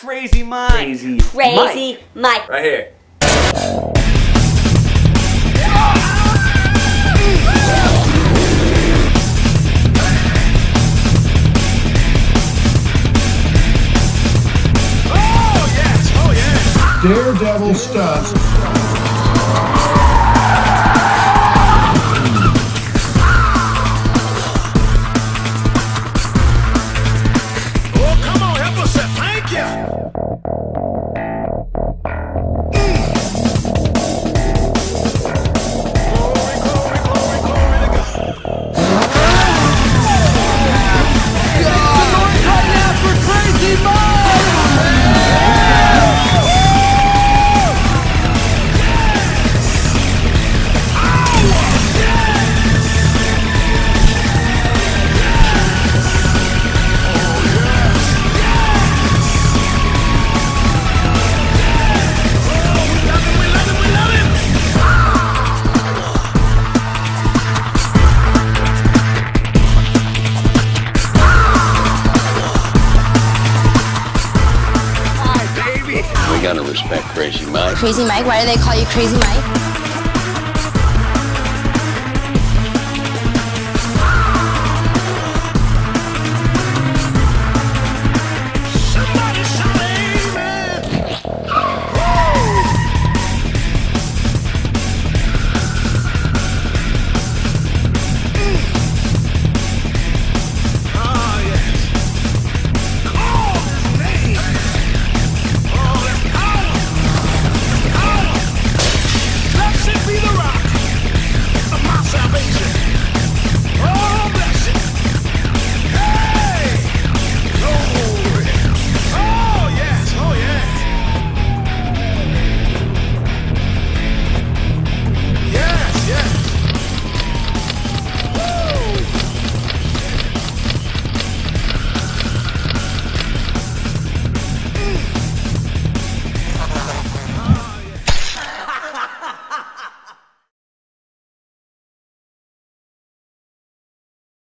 Crazy Mike. Crazy. Crazy Mike. Right here. Oh, oh, Daredevil stunts. Respect Crazy Mike. Crazy Mike? Why do they call you Crazy Mike?